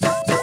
Bye.